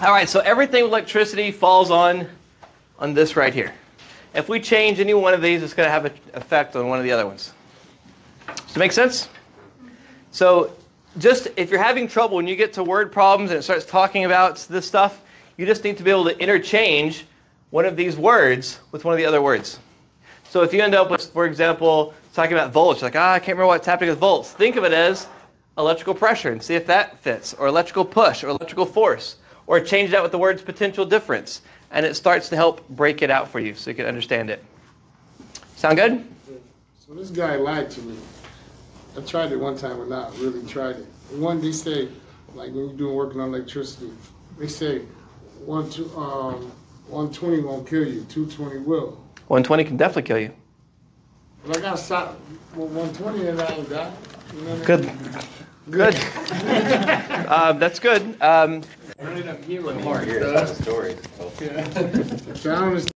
All right, so everything with electricity falls on, on this right here. If we change any one of these, it's going to have an effect on one of the other ones. Does it make sense? So just if you're having trouble when you get to word problems and it starts talking about this stuff, you just need to be able to interchange one of these words with one of the other words. So if you end up with, for example, talking about volts, like, ah, I can't remember what's happening with volts. Think of it as electrical pressure and see if that fits, or electrical push, or electrical force, or change that with the words potential difference. And it starts to help break it out for you so you can understand it. Sound good? So this guy lied to me. I tried it one time, but not really tried it. One, they say, like when you're doing working on electricity, they say one two um 120 won't kill you, 220 will. 120 can definitely kill you. But I got shot with 120 and I died. You know what I mean? Good. Good. um, that's good. Um, More here, stories. So I don't understand.